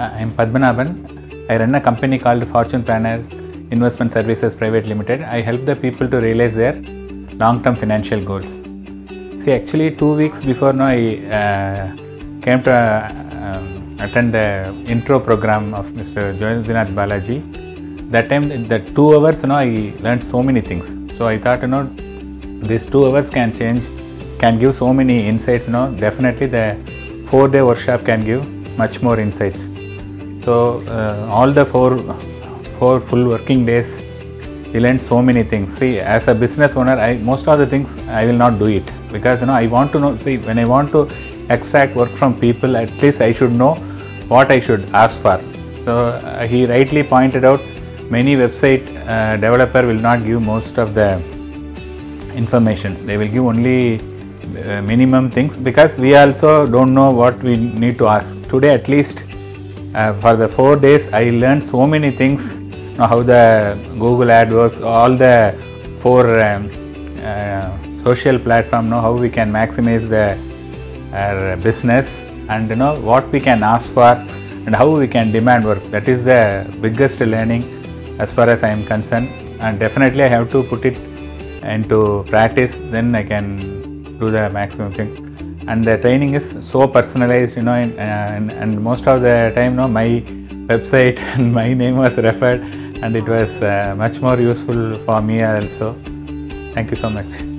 I'm Padmanabhan. I run a company called Fortune Planners Investment Services Private Limited. I help the people to realize their long-term financial goals. See, actually, two weeks before now, I uh, came to uh, um, attend the intro program of Mr. Jyothinath Balaji. That time, the two hours, you know, I learned so many things. So I thought, you know, these two hours can change, can give so many insights. You know, definitely the four-day workshop can give much more insights. So uh, all the four four full working days, we learned so many things. See, as a business owner, I most of the things I will not do it because you know I want to know. See, when I want to extract work from people, at least I should know what I should ask for. So uh, he rightly pointed out many website uh, developer will not give most of the informations. They will give only uh, minimum things because we also don't know what we need to ask. Today, at least uh, for the four days, I learned so many things. You know, how the Google Ad works, all the four um, uh, social platform, know how we can maximize the our business and you know what we can ask for and how we can demand work. That is the biggest learning as far as I am concerned. And definitely, I have to put it into practice. Then I can do the maximum things. And the training is so personalized, you know, and, and, and most of the time, no, my website and my name was referred, and it was uh, much more useful for me also. Thank you so much.